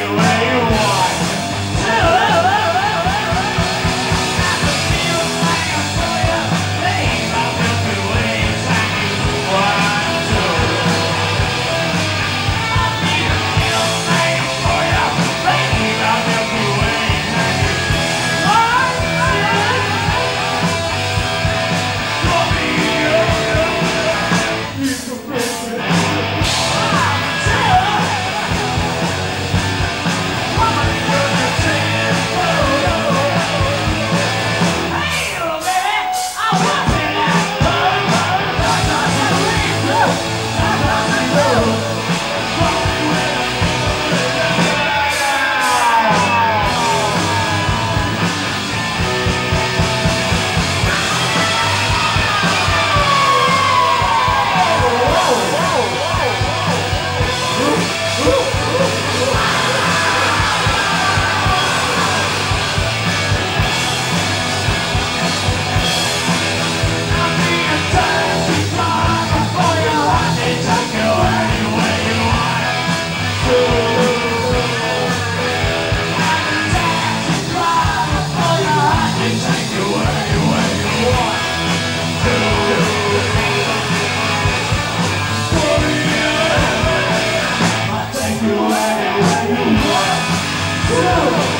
you. Whoa.